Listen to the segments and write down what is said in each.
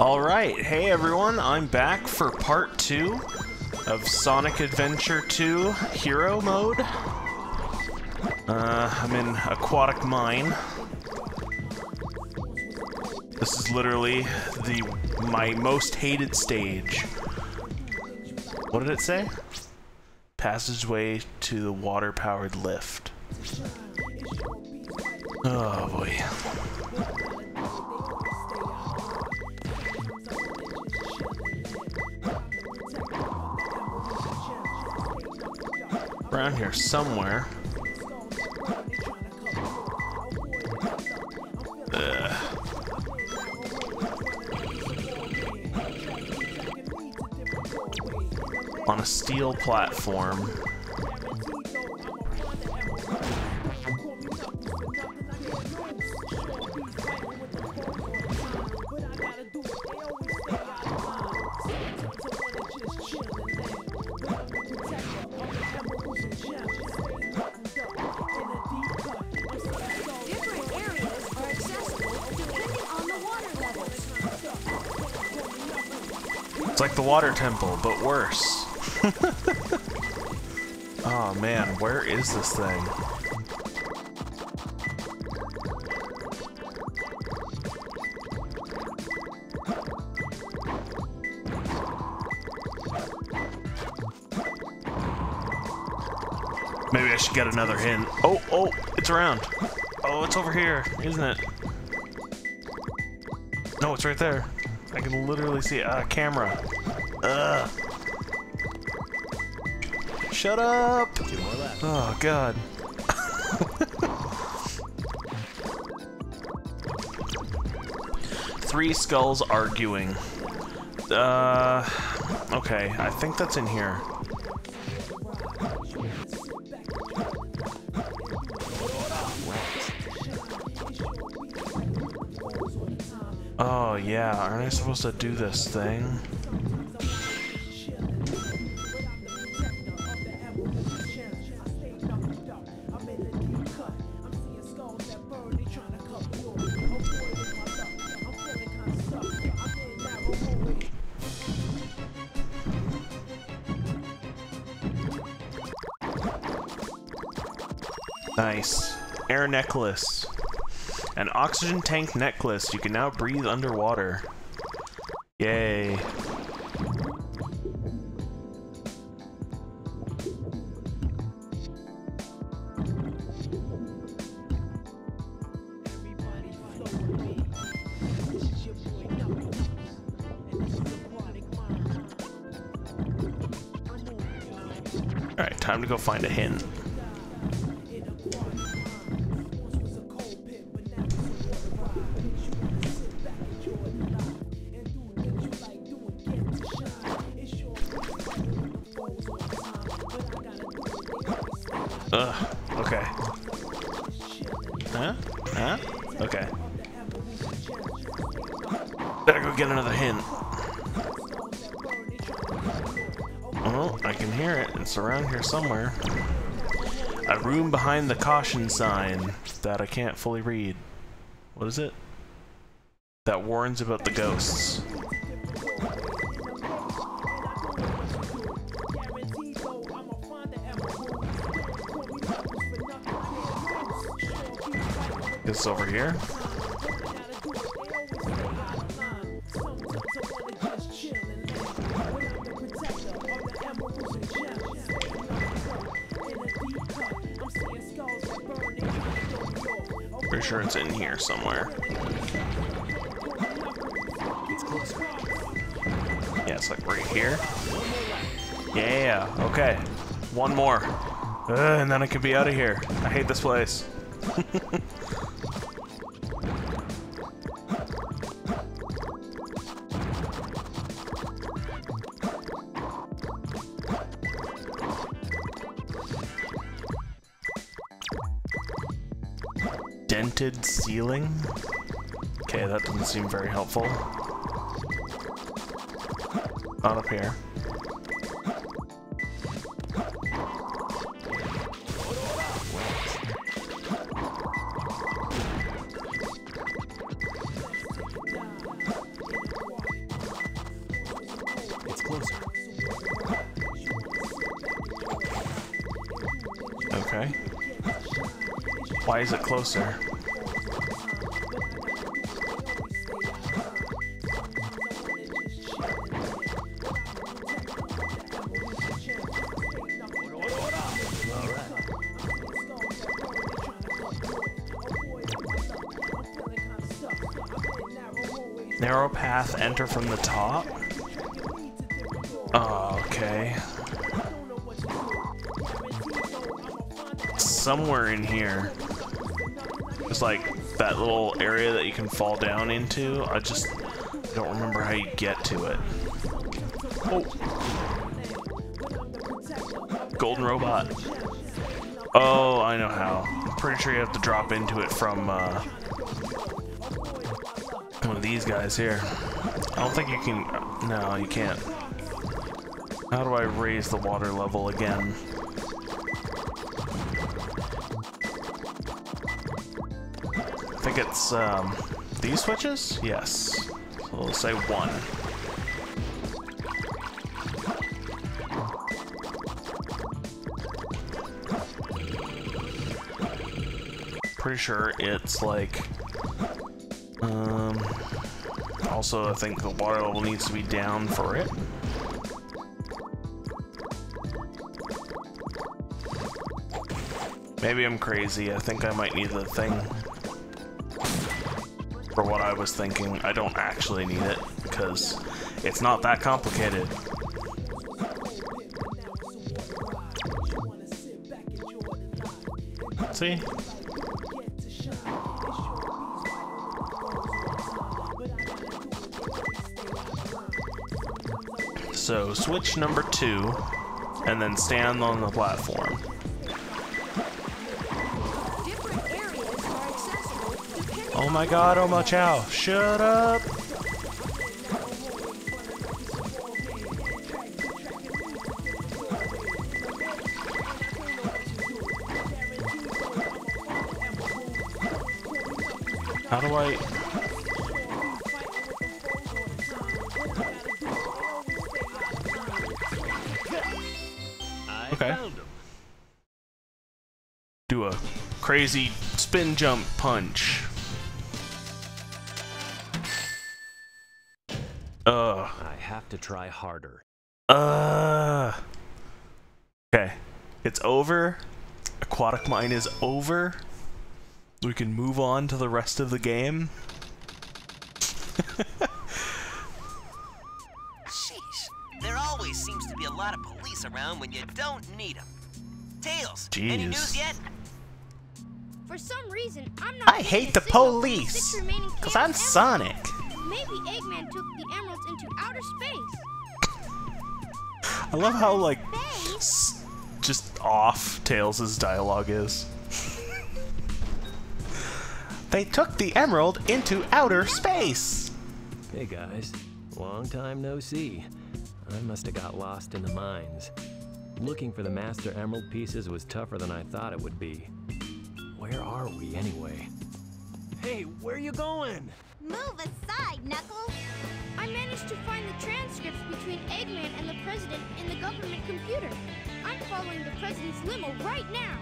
Alright, hey everyone, I'm back for part 2 of Sonic Adventure 2 Hero Mode. Uh, I'm in Aquatic Mine. This is literally the my most hated stage. What did it say? Passageway to the water-powered lift. Oh boy. Around here somewhere. Ugh. On a steel platform. Water temple, but worse. oh man, where is this thing? Maybe I should get another hint. Oh, oh, it's around. Oh, it's over here, isn't it? No, it's right there. I can literally see a Ah, camera. Ugh. Shut up! Oh, God. Three skulls arguing. Uh, okay, I think that's in here. Oh yeah, aren't I supposed to do this thing? Air necklace. An oxygen tank necklace. You can now breathe underwater. Yay. Alright, time to go find a hint. Here somewhere. A room behind the caution sign that I can't fully read. What is it? That warns about the ghosts. This over here. Somewhere. Yeah, it's like right here. Yeah, okay. One more. Uh, and then I could be out of here. I hate this place. painted ceiling? Okay, that doesn't seem very helpful. Not up here. It's closer. Okay. Why is it closer? Enter from the top. Oh, okay. Somewhere in here. It's like that little area that you can fall down into. I just don't remember how you get to it. Oh. Golden robot. Oh, I know how. I'm pretty sure you have to drop into it from uh, one of these guys here. I don't think you can... No, you can't. How do I raise the water level again? I think it's, um, these switches? Yes. So we'll say one. Pretty sure it's like, um, also I think the water level needs to be down for it. Maybe I'm crazy. I think I might need the thing for what I was thinking. I don't actually need it because it's not that complicated. See? So switch number two and then stand on the platform. Oh my god, oh my chow. Shut up! How do. I crazy spin jump punch? Ugh. I have to try harder. Uh. Okay. It's over. Aquatic Mine is over. We can move on to the rest of the game. Sheesh. There always seems to be a lot of police around when you don't need them. Tails, any news yet? For some reason, I'm not. I hate the signal from the police, six remaining 'cause Kansas I'm emeralds. Sonic. Maybe Eggman took the emeralds into outer space. I love how, like, s- just off Tails' dialogue is. they took the emerald into outer space! Hey guys, long time no see. I must have got lost in the mines. Looking for the Master Emerald pieces was tougher than I thought it would be. Where are we anyway? Hey, where are you going? Move aside, Knuckles! I managed to find the transcripts between Eggman and the president in the government computer. I'm following the president's limo right now.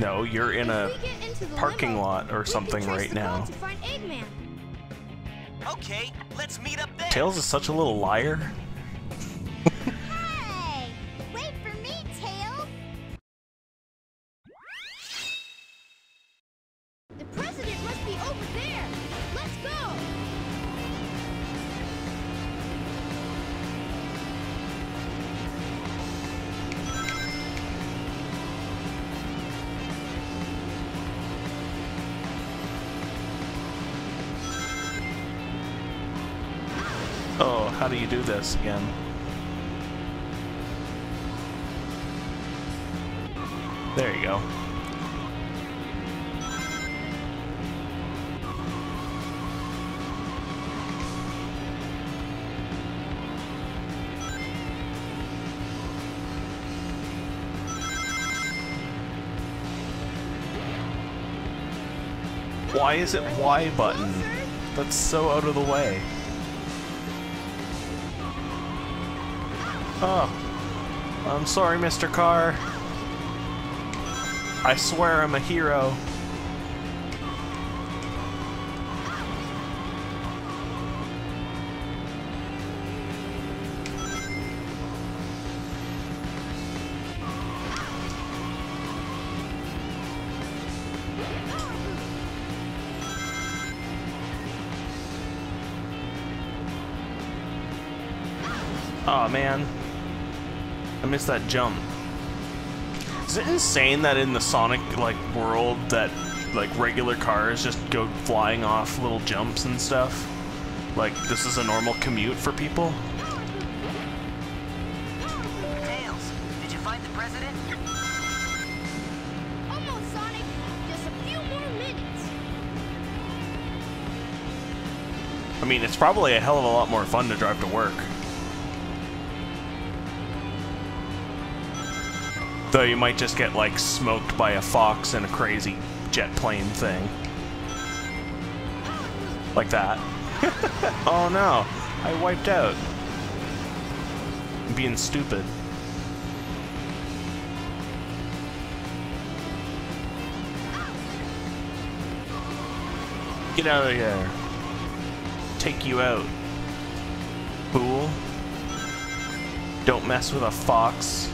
No, you're in a If we get into the parking limo, lot or something right now. To find Eggman. Okay, let's meet up there. Tails is such a little liar. Again? There you go. Why is it Y button? That's so out of the way. Oh. I'm sorry, Mr. Carr. I swear I'm a hero. Missed that jump. Is it insane that in the Sonic like world that like regular cars just go flying off little jumps and stuff? Like this is a normal commute for people? Tails, did you find the president? Almost, Sonic. Just a few more minutes. I mean, it's probably a hell of a lot more fun to drive to work. Though you might just get, like, smoked by a fox in a crazy jet plane thing. Like that. oh no, I wiped out. Being stupid. Get out of here. Take you out. Fool. Don't mess with a fox.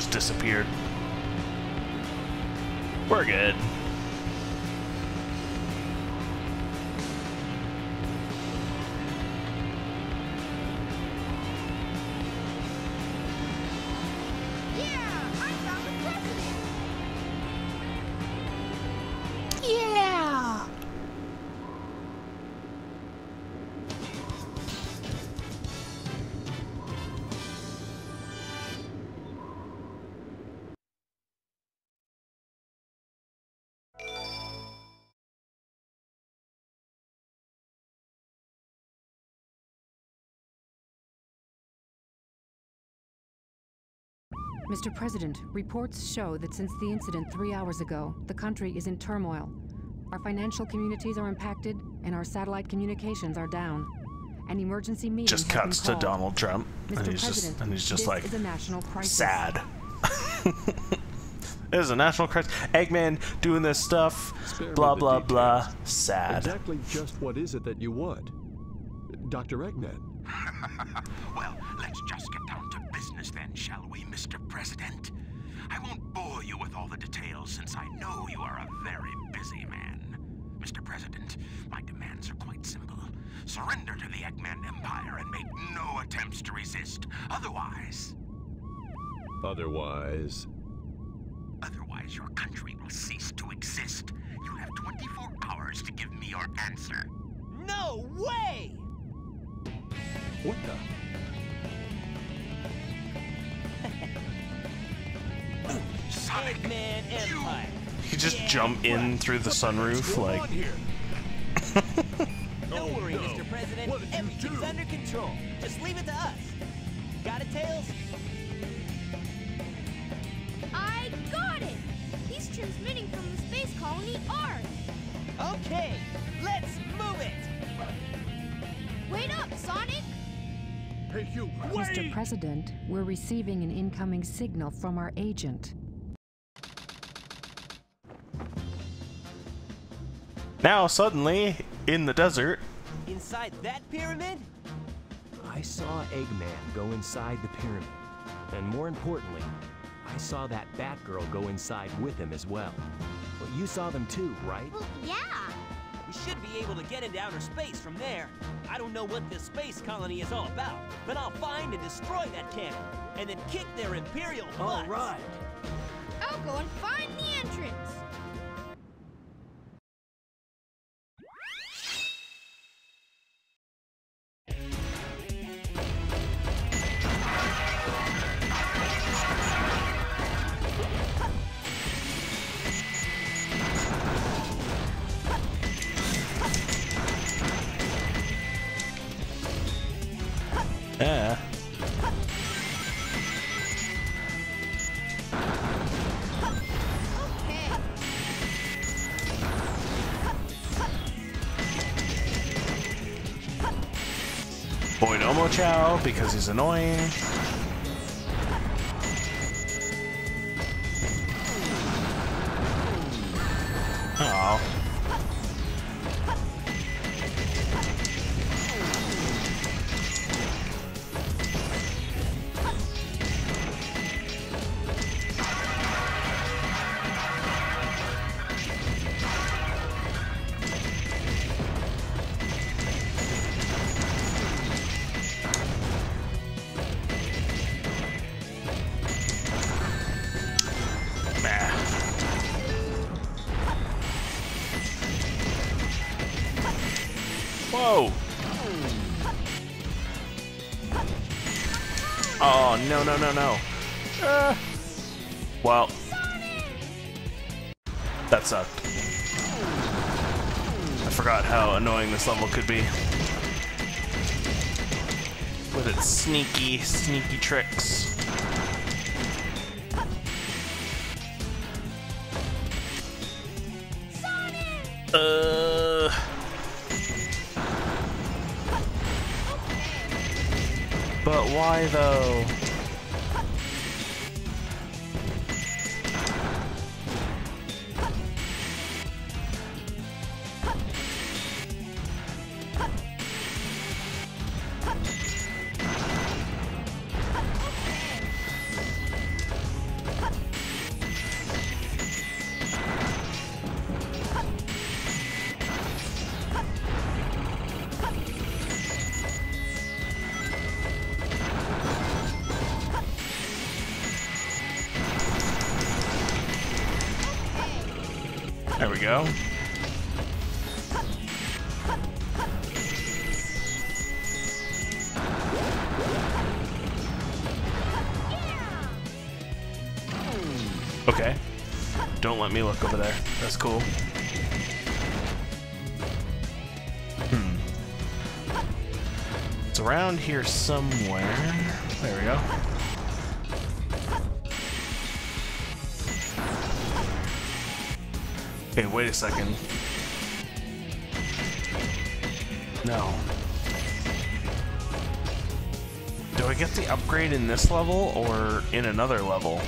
Just disappeared. We're good. Mr. President, reports show that since the incident three hours ago, the country is in turmoil. Our financial communities are impacted, and our satellite communications are down. An emergency meeting Just cuts to. Donald Trump, Mr. and he's President, just and he's just like is a national crisis. sad. it is a national crisis. Eggman doing this stuff. Spare me blah the blah blah. Sad. Exactly just what is it that you want? Dr. Eggman. Well, let's just get down to business then, shall we, Mr. President? I won't bore you with all the details since I know you are a very busy man. Mr. President, my demands are quite simple. Surrender to the Eggman Empire and make no attempts to resist. Otherwise, Otherwise, otherwise your country will cease to exist. You have 24 hours to give me your answer. No way! what the? Sonic, Eggman Empire. You just jump in through the sunroof like Don't worry, Mr. President. Everything's under control. Just leave it to us. Got it, Tails? I got it. He's transmitting from the space colony ARK. Okay, let's move it! Wait up, Sonic. Hey, you! Mr. President, we're receiving an incoming signal from our agent. Now suddenly in the desert. Inside that pyramid? I saw Eggman go inside the pyramid. And more importantly, I saw that Batgirl go inside with him as well. Well, you saw them too, right? Well, yeah. We should be able to get into outer space from there. I don't know what this space colony is all about, but I'll find and destroy that cannon, and then kick their imperial butts. All right. I'll go and find the entrance. Chow because he's annoying. No, no, no, no. Uh, well. That sucked. I forgot how annoying this level could be. With its sneaky, sneaky tricks. Uh... But why though? Don't let me look over there. That's cool. Hmm. It's around here somewhere. There we go. Okay, wait a second. No. Do I get the upgrade in this level or in another level?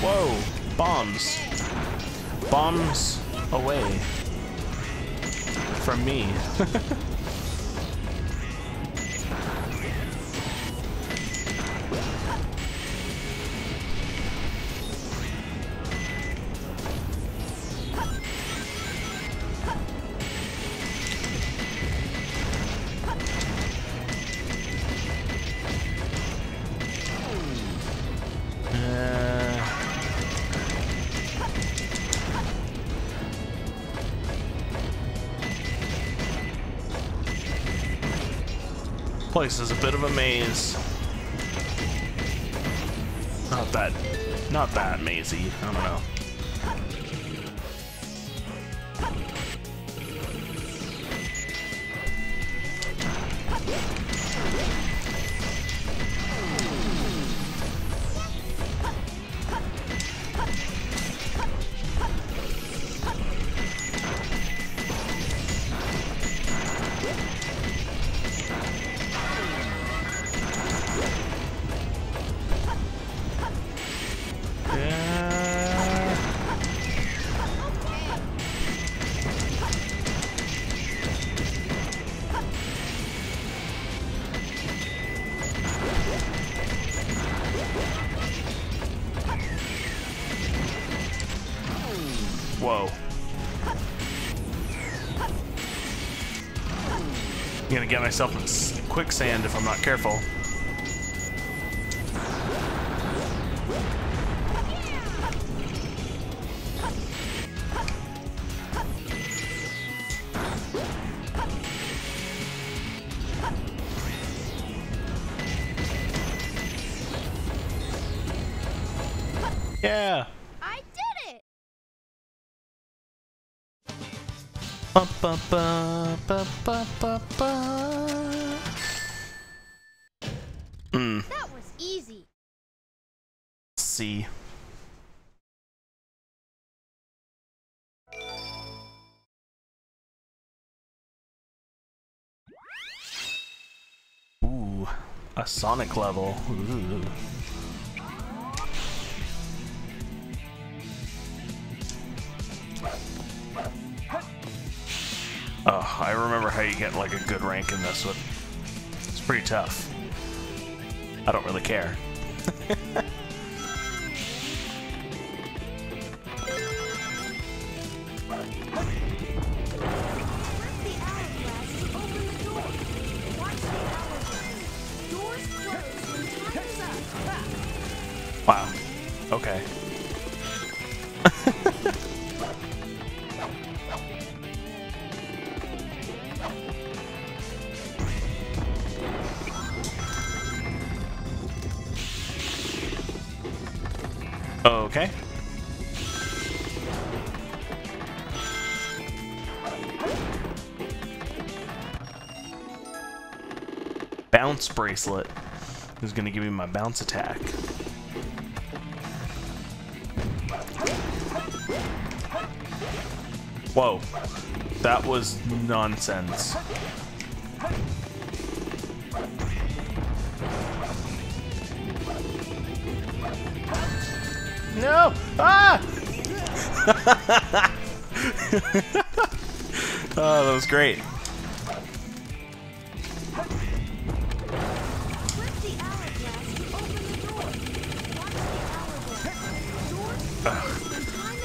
Whoa, bombs. Bombs away from me. place is a bit of a maze. Not that, not that mazy. I don't know. Whoa. I'm gonna get myself in quicksand if I'm not careful. Ba. That was easy. C. Ooh, a Sonic level. Ooh. Oh, I remember how you get like a good rank in this one. It's pretty tough. I don't really care. bracelet is going to give me my bounce attack. Whoa. That was nonsense. No! Ah! oh, that was great.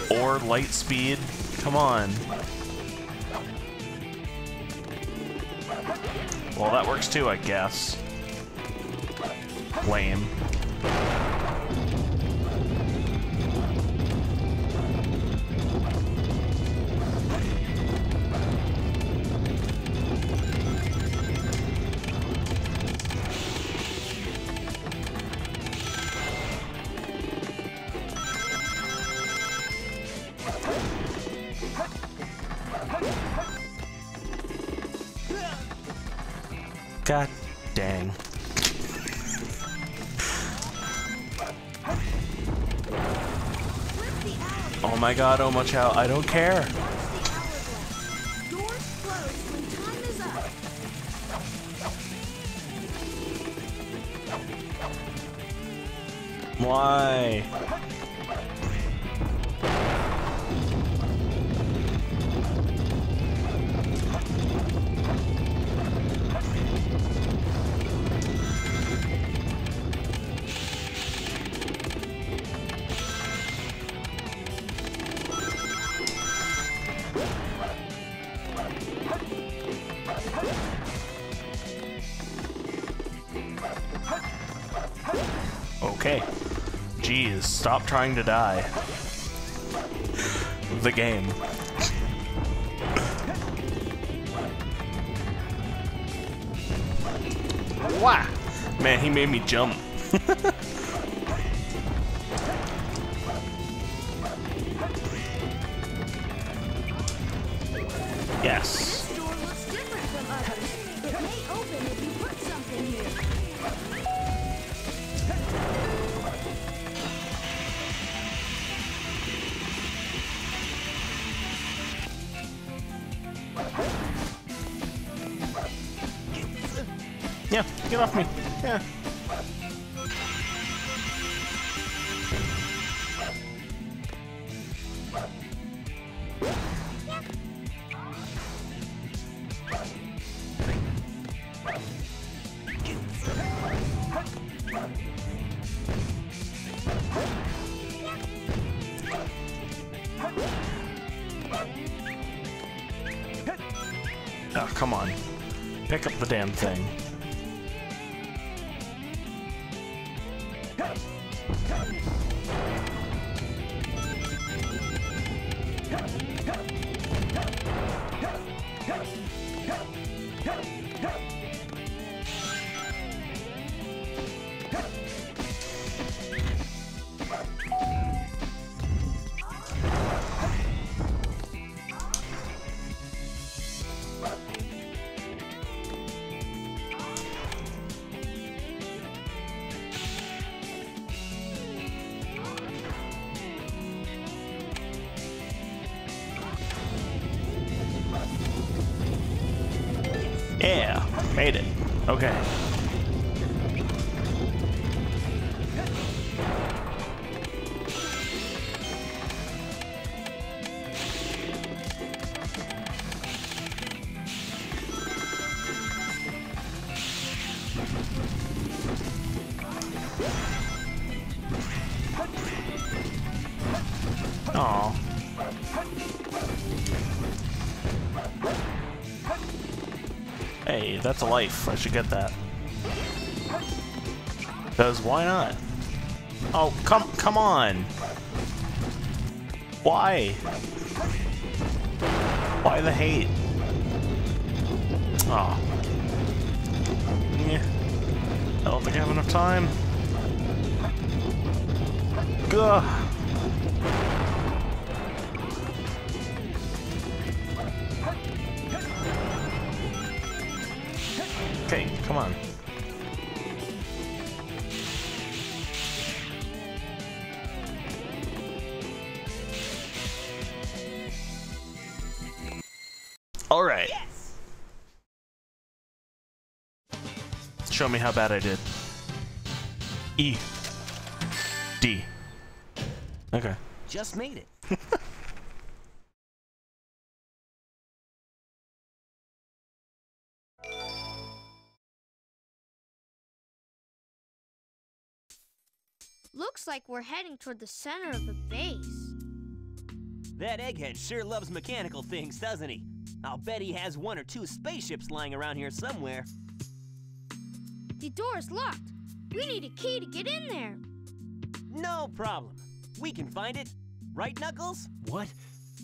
Or light speed. Come on. Well, that works too, I guess. Lame. My god, oh much out. I don't care. Stop trying to die. The game. Wow! Man, he made me jump. Yeah, get off me. Yeah. That's a life. I should get that. Because why not? Oh, come come on. Why? Why the hate? Oh. Yeah. I don't think I have enough time. Okay, come on. All right. Show me how bad I did. E. D. Okay. Just made it. Looks like we're heading toward the center of the base. That egghead sure loves mechanical things, doesn't he? I'll bet he has one or two spaceships lying around here somewhere. The door is locked. We need a key to get in there. No problem. We can find it. Right, Knuckles? What?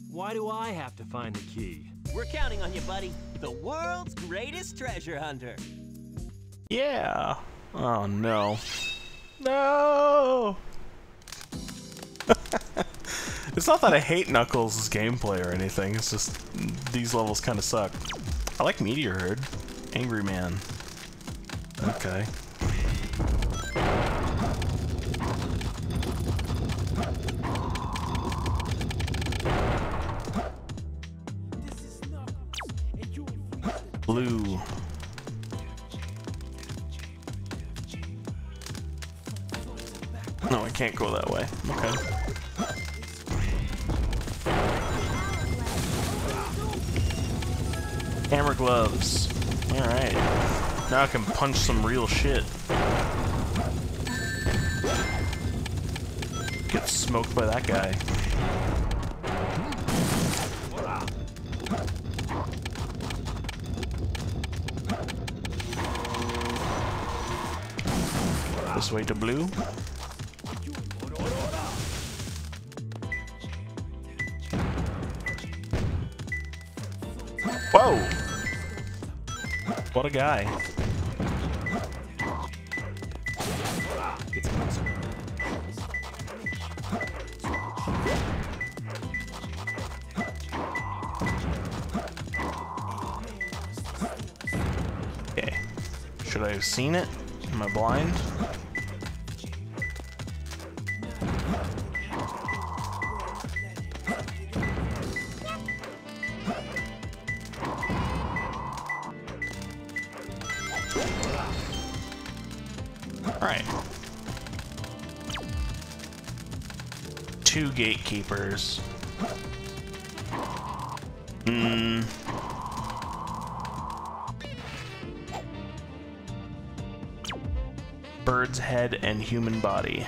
Why do I have to find the key? We're counting on you, buddy. The world's greatest treasure hunter. Yeah. Oh no. No. it's not that I hate Knuckles' gameplay or anything. It's just these levels kind of suck. I like Meteor Herd. Angry Man. Okay. Can't go that way. Okay. Hammer gloves. Alright. Now I can punch some real shit. Get smoked by that guy. This way to blue. Whoa! What a guy. Okay. Should I have seen it? Am I blind? Gatekeepers. Hmm. Bird's head and human body.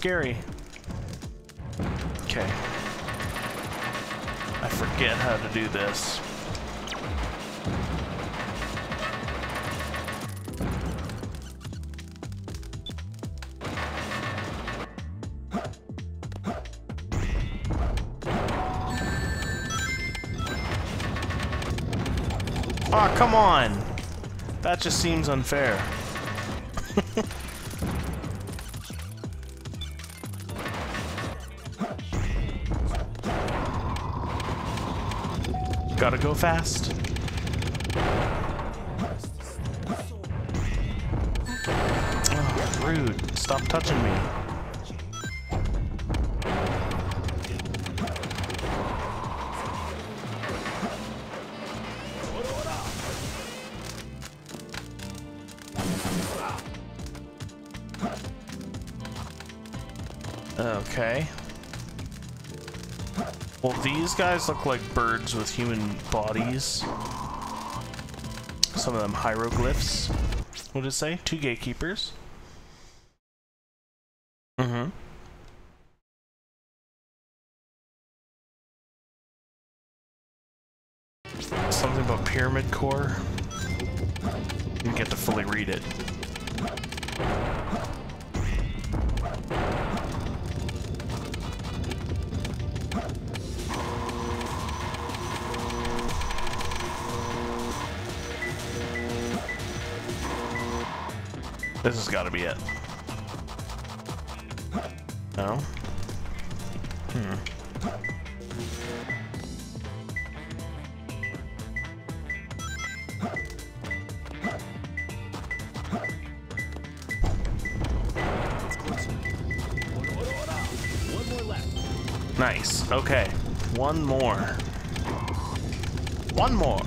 Scary. Okay. I forget how to do this. Aw, oh, come on! That just seems unfair. Gotta go fast. Oh, rude. Stop touching me. These guys look like birds with human bodies. Some of them hieroglyphs. What did it say? Two gatekeepers. Got to be it. No? Hmm. Nice. Okay. One more. One more.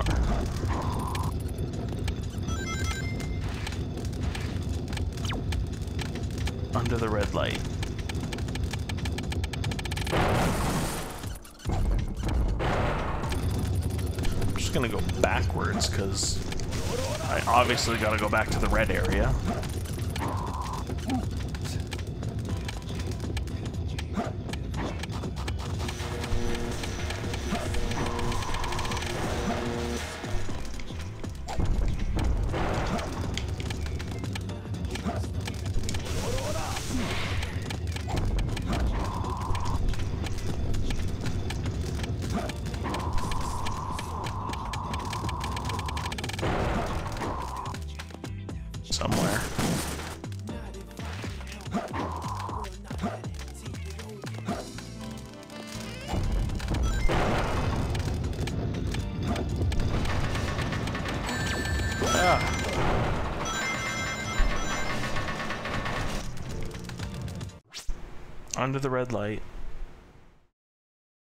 Obviously gotta go back to the red area. Under the red light.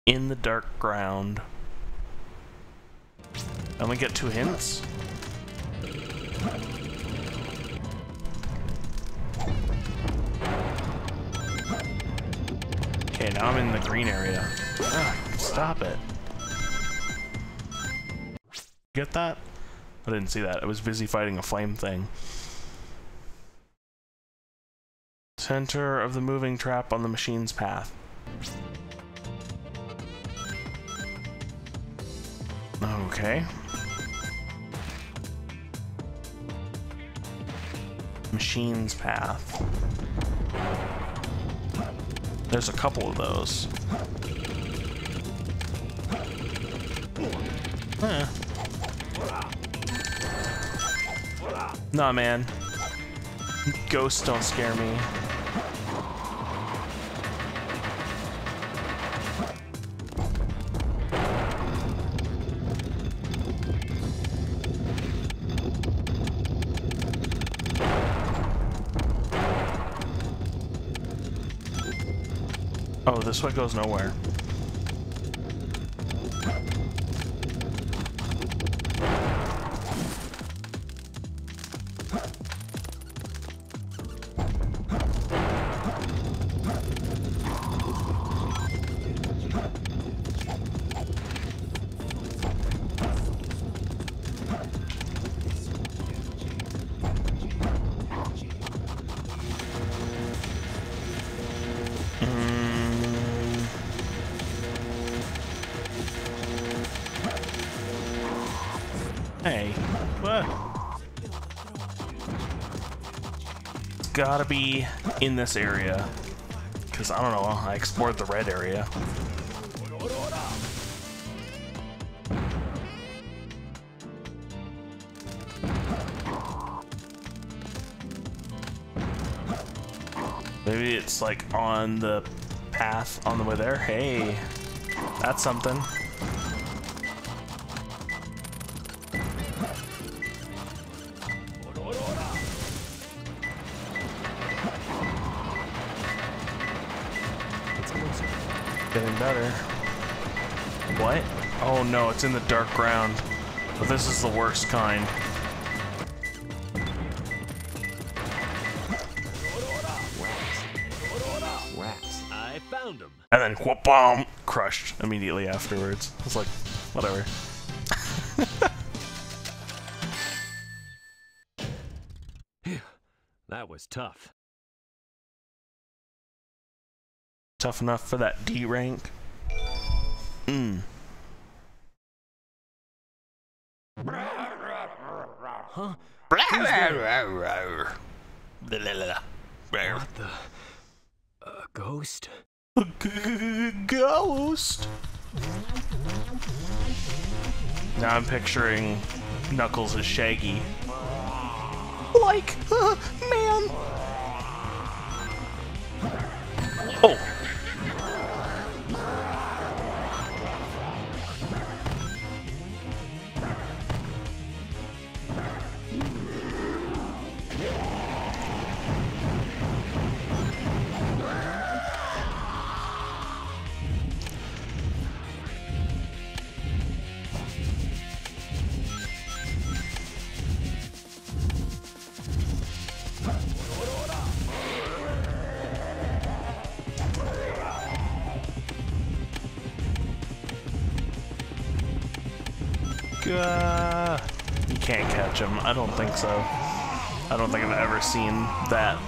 In the dark ground. I only get two hints? Okay, now I'm in the green area. Ah, stop it. Get that? I didn't see that. I was busy fighting a flame thing. Center of the moving trap on the machine's path. Okay. Machine's path. There's a couple of those. Huh. Nah, man. Ghosts don't scare me. This goes nowhere. Hey, what? It's gotta be in this area. Because, I don't know, I explored the red area. Maybe it's like on the path on the way there. Hey, that's something. Better. What? Oh no, it's in the dark ground. But this is the worst kind. Rats. I found him. And then whoop bomb crushed immediately afterwards. I was like, whatever. That was tough. Tough enough for that D rank. Mm. Huh? What the? A ghost? Ghost. Now I'm picturing Knuckles as Shaggy. Like, uh, man. Oh. Uh, you can't catch him. I don't think so. I don't think I've ever seen that.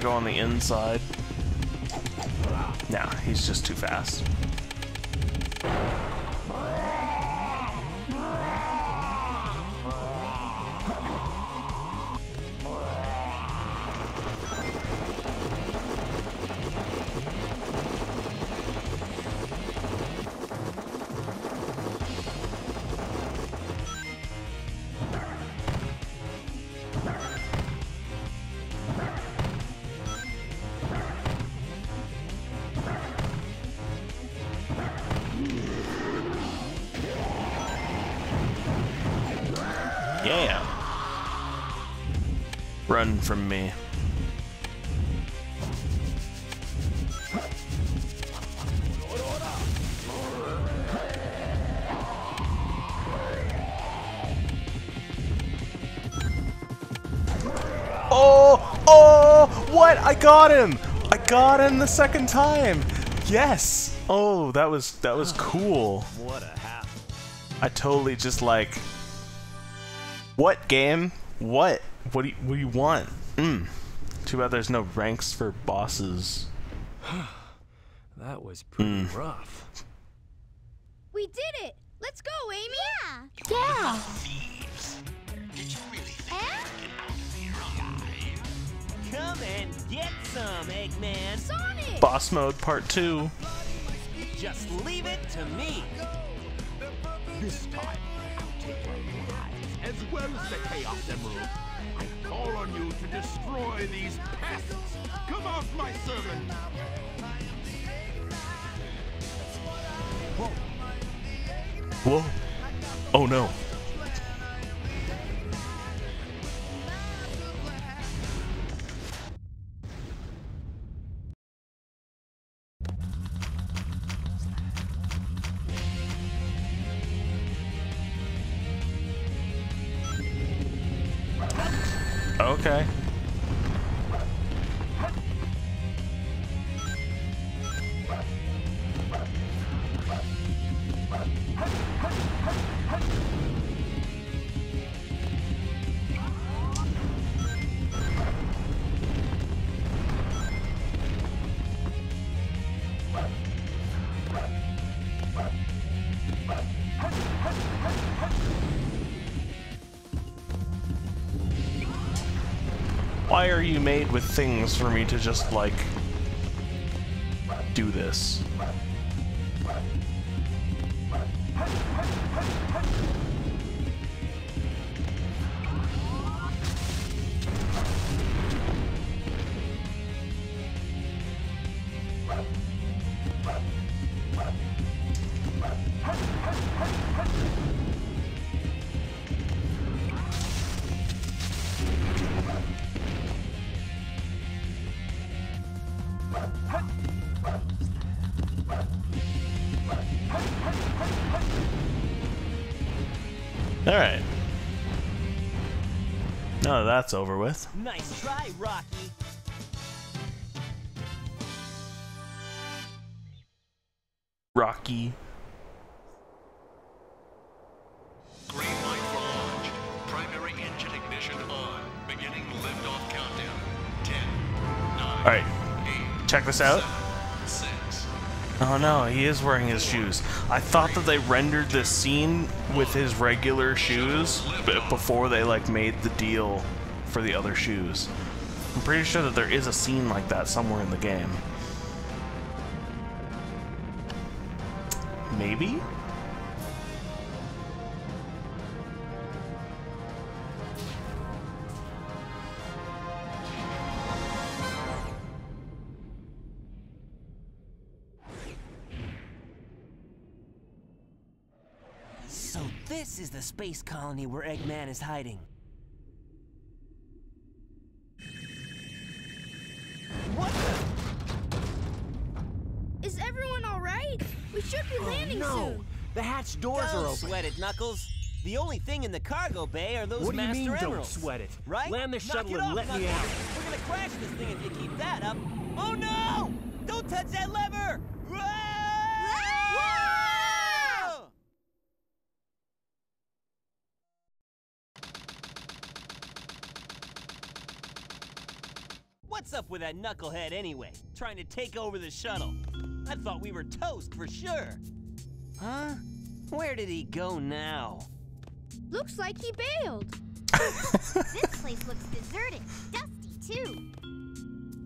Go on the inside. Nah, he's just too fast. From me. Oh, oh, what? I got him. I got him the second time. Yes. Oh, that was that was cool. What a half. I totally just like what game? What? What do you, what do you want? Mm. Too bad there's no ranks for bosses. That was pretty Hmm. rough. We did it! Let's go, Amy! Yeah. Yeah! Did you really think Eh? you'd out of here alive? Come and get some, Eggman. Sonic! Boss mode part two. Just leave it to me. This time, I'll take your lives as well as the Chaos Emerald. I call on you to destroy these pests. Come off my servant. Whoa. Oh no. Things for me to just, like, do this? That's over with. Nice try, Rocky. Rocky. Green light for launch. Primary engine ignition on. Beginning liftoff countdown. 10, 9, Alright, 8, check this out. 7, 6, Oh no, he is wearing his shoes. I thought that they rendered this scene with his regular shoes b- before they like made the deal for the other shoes. I'm pretty sure that there is a scene like that somewhere in the game. Maybe? So this is the space colony where Eggman is hiding. What the? Is everyone all right? We should be oh, landing Oh, no. soon. The hatch doors are Don't open. sweat it, Knuckles. The only thing in the cargo bay are those What do you Master mean, don't sweat it? Right? Land the Knock shuttle and off, let me out. We're gonna crash this thing if you keep that up. Oh no! Don't touch that lever! What's up with that knucklehead anyway? Trying to take over the shuttle. I thought we were toast for sure. Huh? Where did he go now? Looks like he bailed. This place looks deserted. Dusty, too.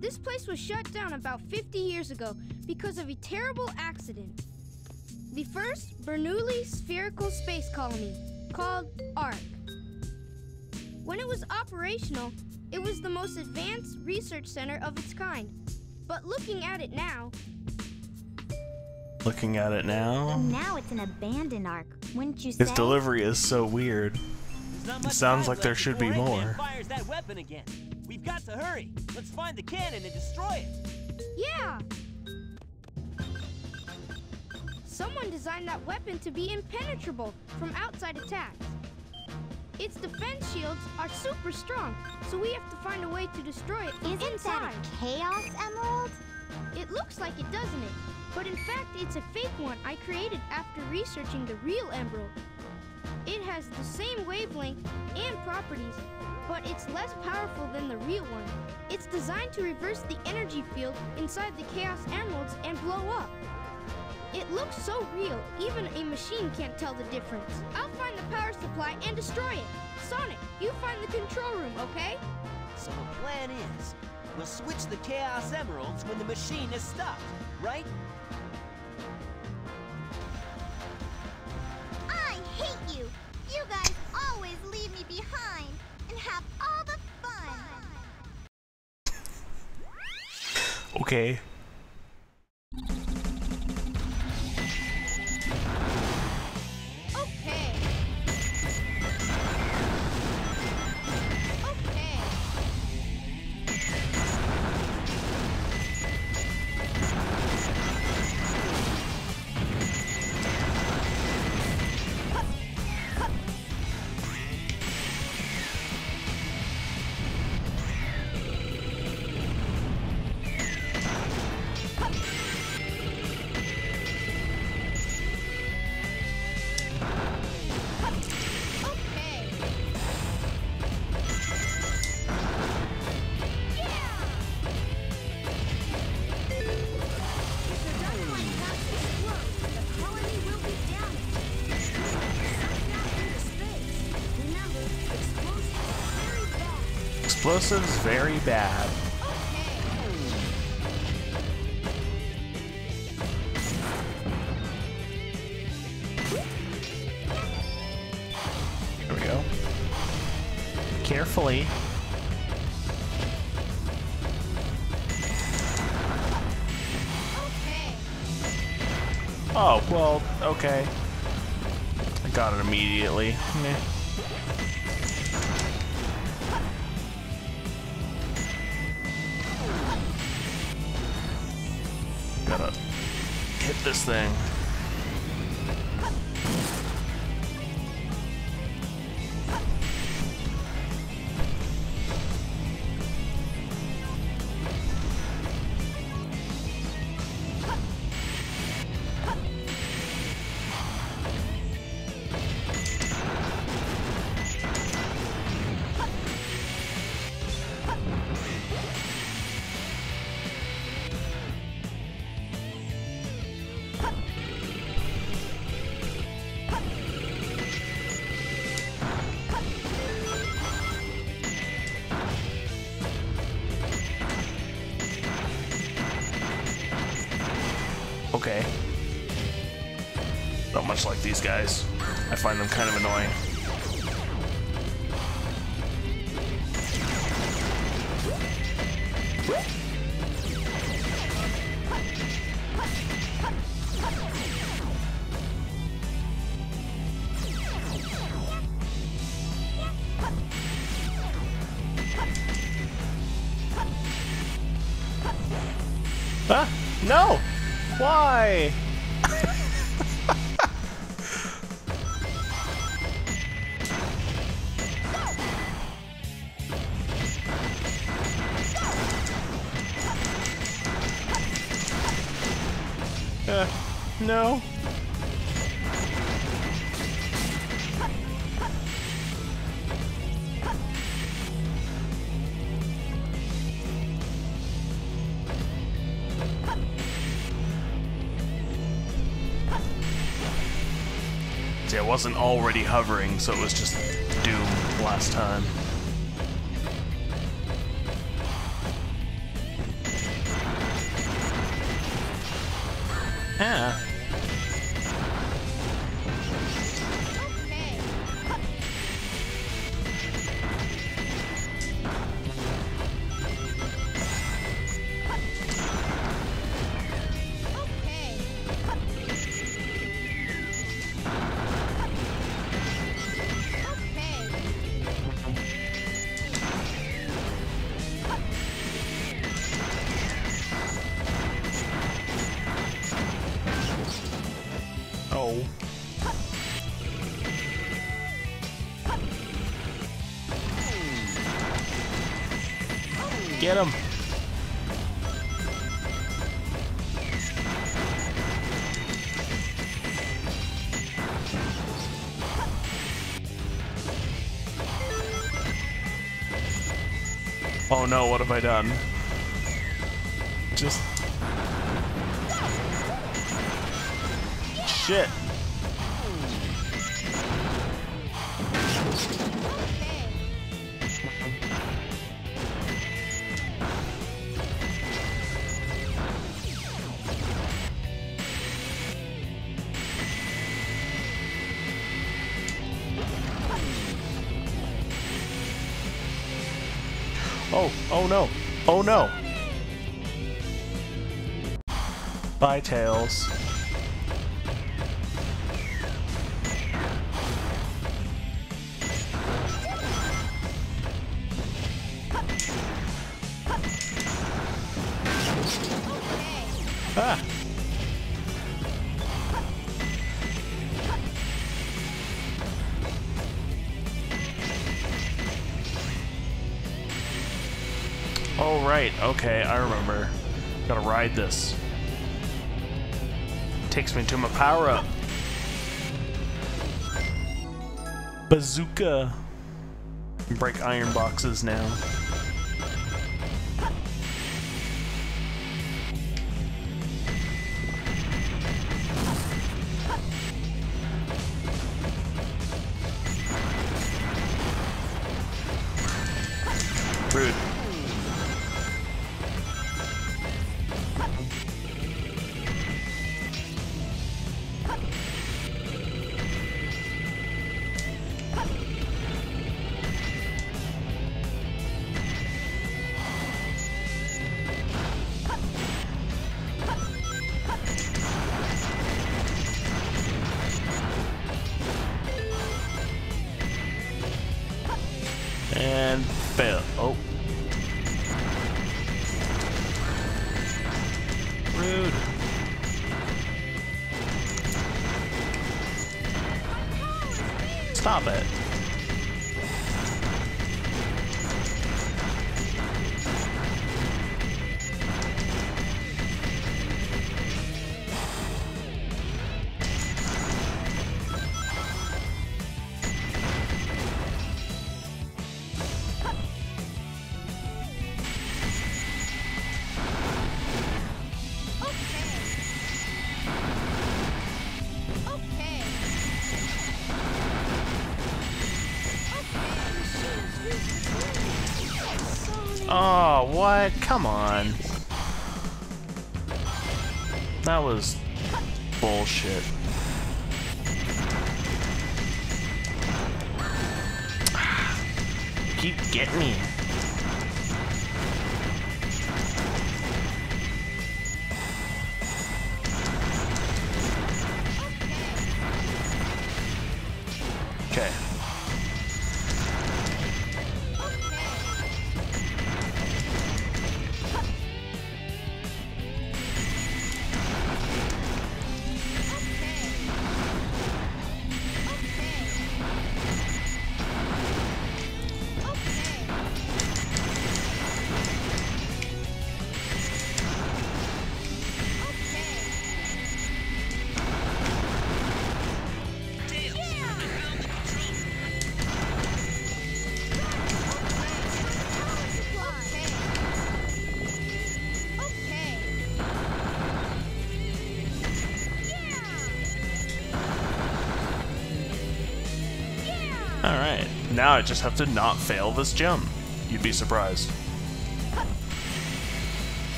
This place was shut down about 50 years ago because of a terrible accident. The first Bernoulli spherical space colony, called ARK. When it was operational, it was the most advanced research center of its kind. But looking at it now, Looking at it now. Now it's an abandoned ark, wouldn't you say? His delivery is so weird. It sounds like there should be more. Fires that weapon again. We've got to hurry. Let's find the cannon and destroy it. yeah! Someone designed that weapon to be impenetrable from outside attacks. Its defense shields are super strong, so we have to find a way to destroy it from Isn't inside. that a Chaos Emerald? It looks like it, doesn't it? But in fact, it's a fake one I created after researching the real emerald. It has the same wavelength and properties, but it's less powerful than the real one. It's designed to reverse the energy field inside the Chaos Emeralds and blow up. It looks so real, even a machine can't tell the difference. I'll find the power supply and destroy it. Sonic, you find the control room, okay? So the plan is, we'll switch the Chaos Emeralds when the machine is stopped, right? I hate you! You guys always leave me behind and have all the fun! Okay. Okay. Explosives, very bad. There we go. Carefully. Oh, well, okay. I got it immediately. Meh. This thing. These guys. I find them kind of annoying. Wasn't already hovering, so it was just doom last time. Get him. Oh no, what have I done? Just... Shit. Bye, Tails. Ah. Oh, right. Okay, I remember. Gotta ride this. Takes me to my power up. Bazooka. Break iron boxes now. Rude. What? Come on. That was bullshit. Alright, now I just have to not fail this jump. You'd be surprised.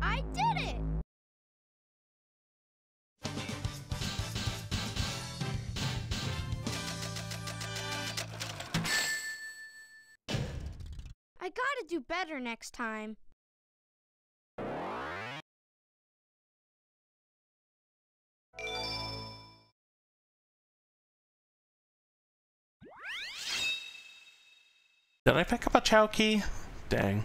I did it! I gotta do better next time. Did I pick up a Chao key? Dang.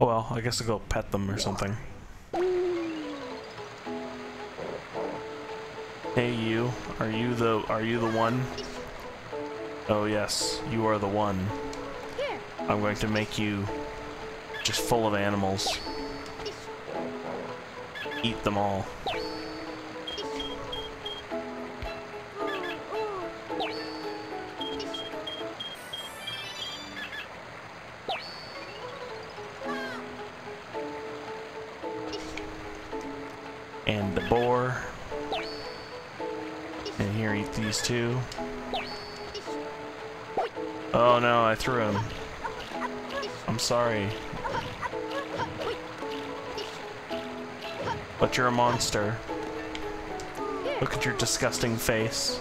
Oh well, I guess I'll go pet them or something. Hey you, are you the are you the one? Oh yes, you are the one. I'm going to make you just full of animals. Eat them all. And. Here, eat these two. Oh no, I threw him. I'm sorry. But you're a monster. Look at your disgusting face.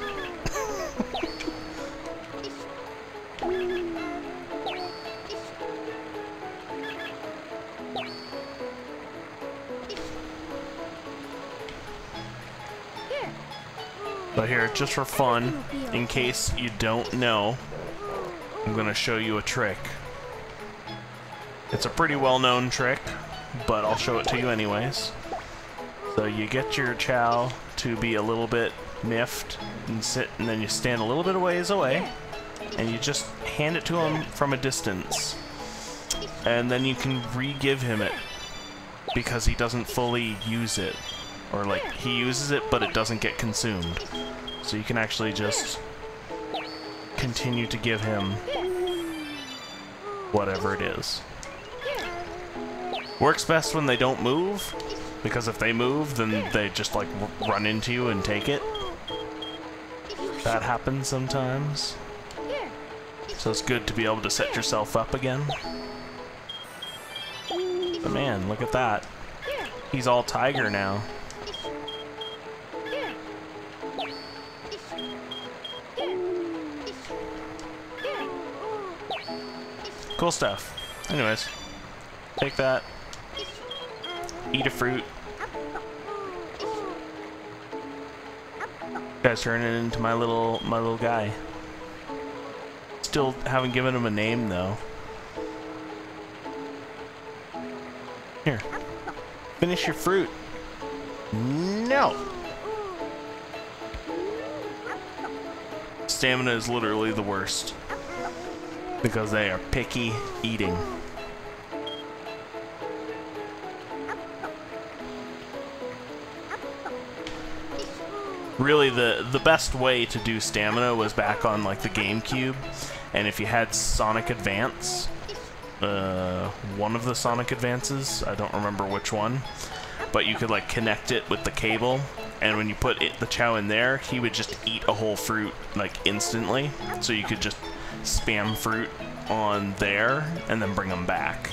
But here, just for fun, in case you don't know, I'm gonna show you a trick. It's a pretty well-known trick, but I'll show it to you anyways. So you get your Chao to be a little bit miffed and sit, and then you stand a little bit of ways away, and you just hand it to him from a distance. And then you can re-give him it, because he doesn't fully use it. Or like, he uses it, but it doesn't get consumed. So you can actually just continue to give him whatever it is. Works best when they don't move, because if they move, then they just like run into you and take it. That happens sometimes. So it's good to be able to set yourself up again. But man, look at that. He's all tiger now. Cool stuff. Anyways, take that. Eat a fruit. Guys, turning into my little my little guy. Still haven't given him a name though. Here. Finish your fruit. No. Stamina is literally the worst. Because they are picky eating. Really, the, the best way to do stamina was back on like the GameCube. And if you had Sonic Advance, uh, one of the Sonic Advances, I don't remember which one, but you could like connect it with the cable and when you put it, the Chao in there, he would just eat a whole fruit like instantly. So you could just spam fruit on there and then bring them back.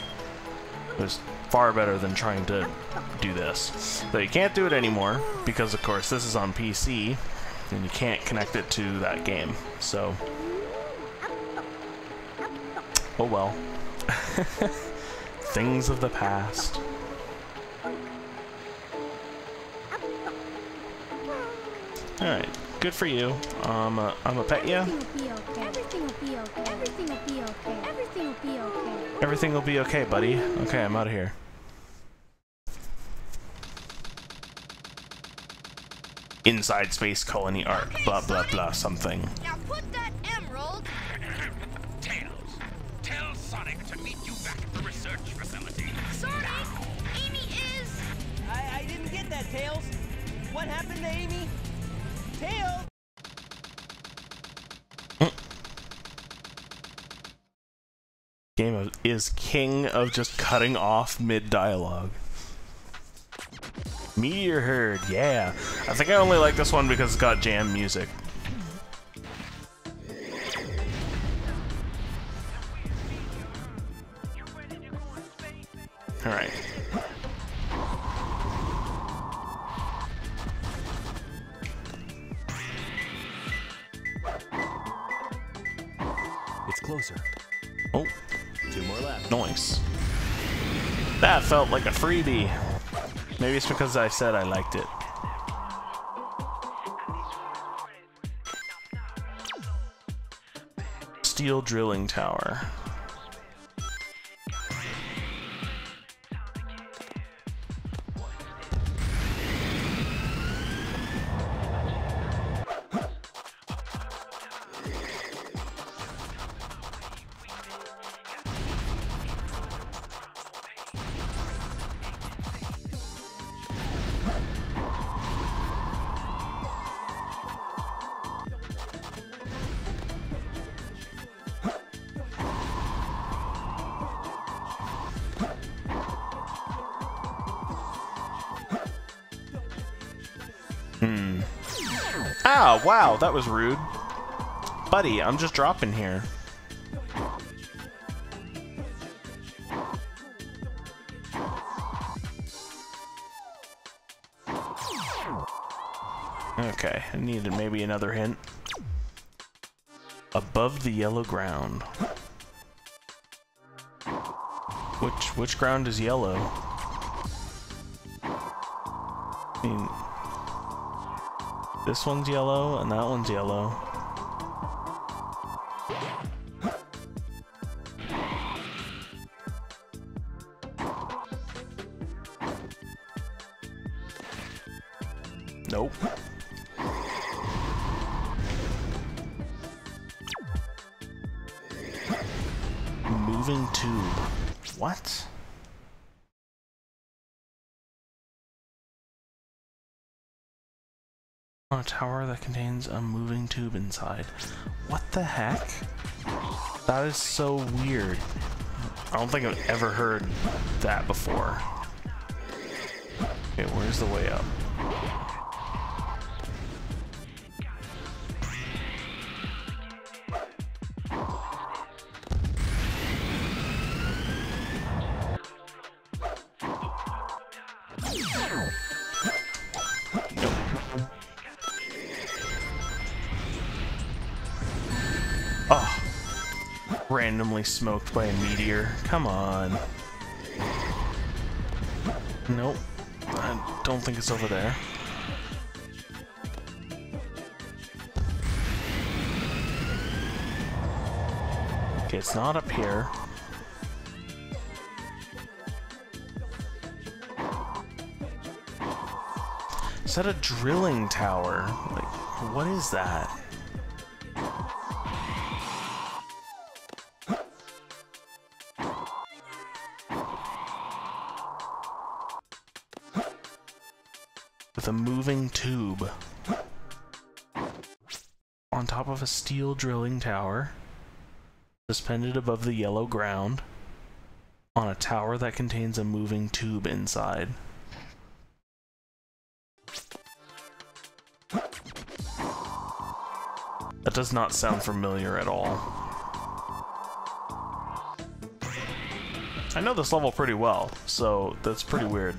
It was far better than trying to do this. But you can't do it anymore because, of course, this is on PC and you can't connect it to that game. So, oh well. Things of the past. Alright, good for you. Um, uh, I'm a pet you. Everything will be okay. Everything will be okay. Everything will be okay. Everything will be okay, buddy. Okay, I'm out of here. Inside Space Colony ARK, blah blah blah something. Is king of just cutting off mid dialogue. Meteor Herd, yeah. I think I only like this one because it's got jam music. Maybe it's because I said I liked it. Steel drilling tower. Wow, that was rude. Buddy, I'm just dropping here. Okay, I needed maybe another hint. Above the yellow ground. Which which ground is yellow? I mean, this one's yellow and that one's yellow. Contains a moving tube inside. What the heck? That is so weird. I don't think I've ever heard that before. Okay, where's the way up? Smoked by a meteor. Come on. Nope. I don't think it's over there. Okay, it's not up here. Is that a drilling tower? Like, what is that? Steel drilling tower suspended above the yellow ground on a tower that contains a moving tube inside. That does not sound familiar at all. I know this level pretty well, so that's pretty weird.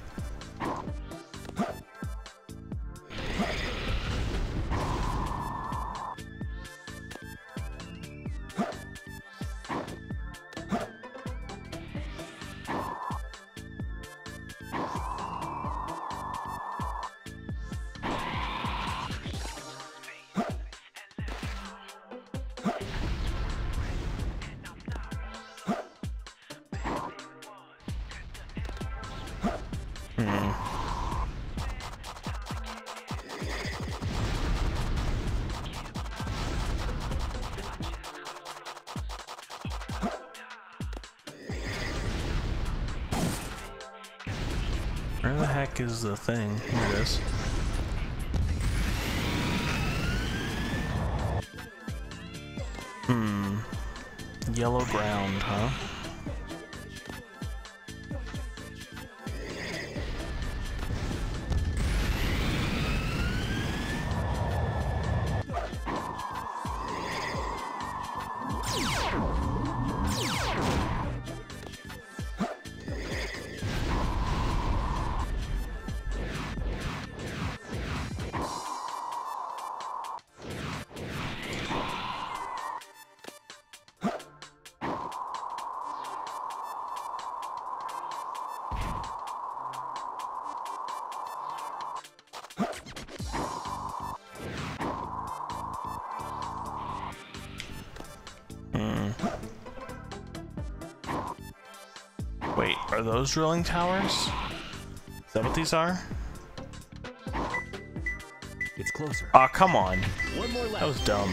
Those drilling towers? Is that what these are? It's closer. Aw, oh, come on. One more left. That was dumb.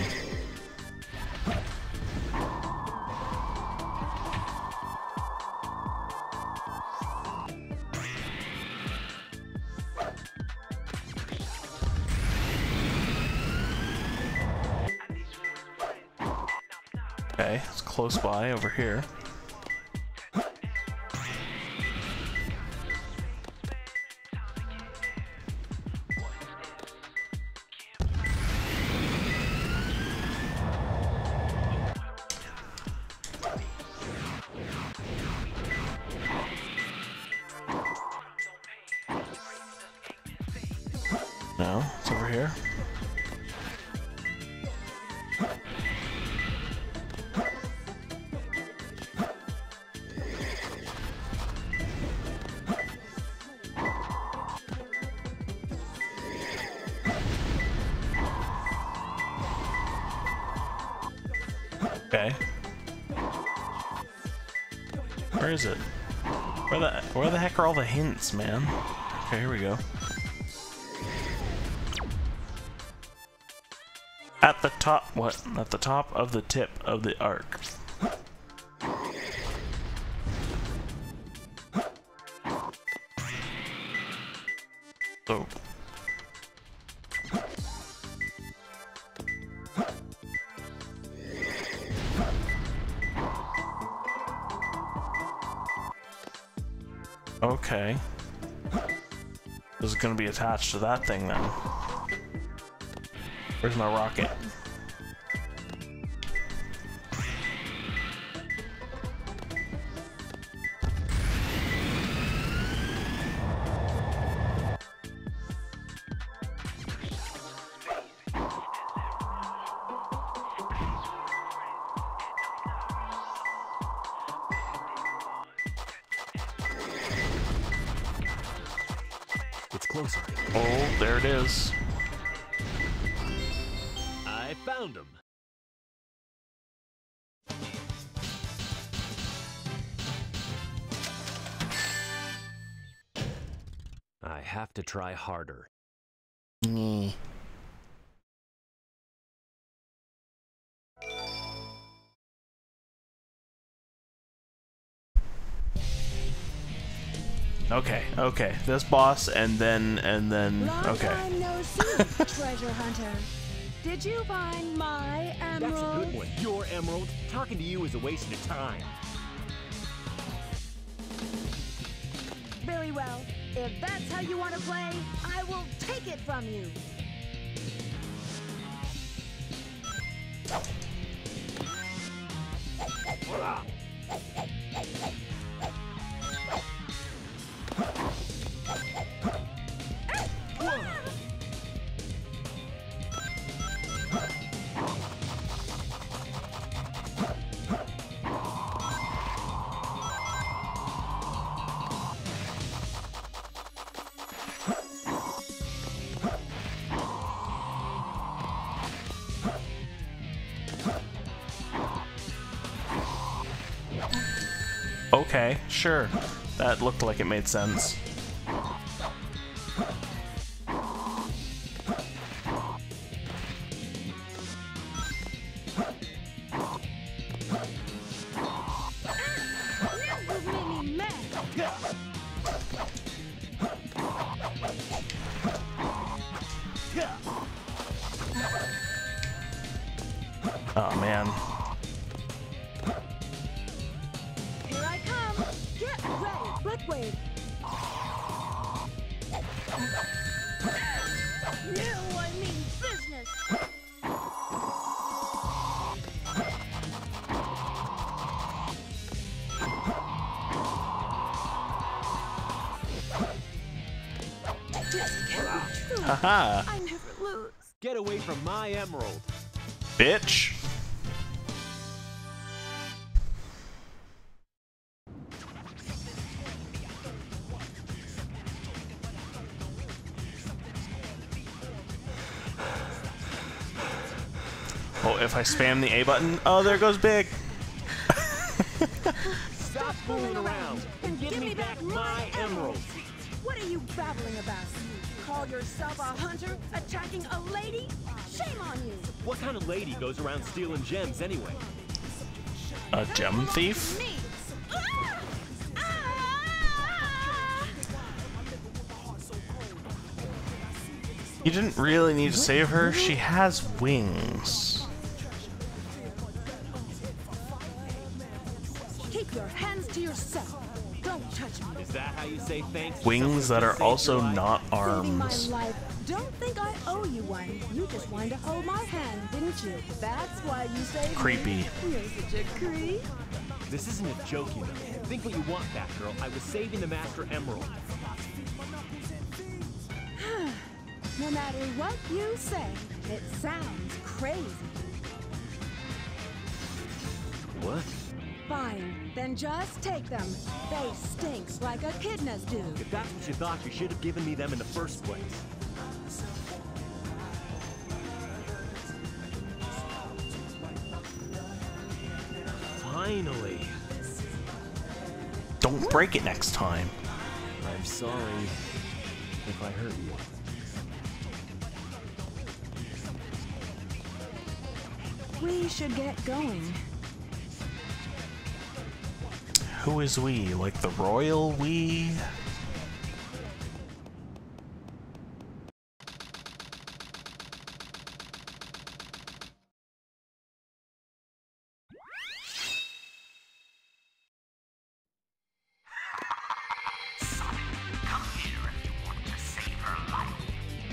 Okay, it's close by over here. Are all the hints, man? Okay, here we go. At the top, what? At the top of the tip of the ARK. Going to be attached to that thing then. Where's my rocket? Try harder. Mm. Okay, okay. This boss, and then, and then, Long okay. time no see, treasure hunter. Did you find my emerald? That's a good one. Your emerald. Talking to you is a waste of time. Very well. If that's how you want to play, I will take it from you. Okay, sure. That looked like it made sense. Be I never lose. Get away from my emerald. bitch. Oh, if I spam the A button, oh, there goes Big. Stop fooling around and give me back my emerald. What are you babbling about? Call yourself a hunter attacking a lady? Shame on you. What kind of lady goes around stealing gems anyway? A gem thief? Me. You didn't really need to save her. She has wings. Keep your hands to yourself. Don't touch me. Is that how you say thanks? Wings that are also not arms. Don't think I owe you one. You just wanted to hold my hand, didn't you? That's why you saved Creepy. You're such a creep. This isn't a joke, you know. Think what you want, Batgirl. I was saving the Master Emerald. No matter what you say, it sounds crazy. What? Fine, then just take them. They stink like echidnas do. If that's what you thought, you should have given me them in the first place. Finally. Don't break it next time. I'm sorry if I hurt you. We should get going. Who is we? Like the royal we?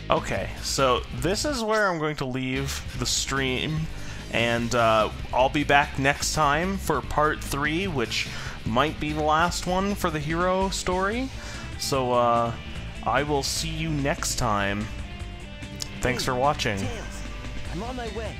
Okay, so this is where I'm going to leave the stream, and uh, I'll be back next time for part three, which might be the last one for the hero story. So uh, I will see you next time. Thanks for watching. Tails, I'm on my way.